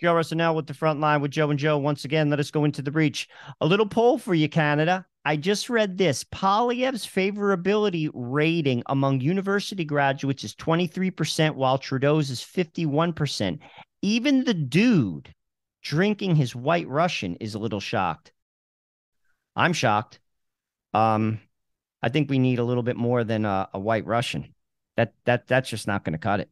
Joe Russell with the front line with Joe and Joe. Once again, let us go into the breach. A little poll for you, Canada. I just read this. Poilievre's favorability rating among university graduates is 23%, while Trudeau's is 51%. Even the dude drinking his white Russian is a little shocked. I'm shocked. Um, I think we need a little bit more than a, a white Russian. That that that's just not going to cut it.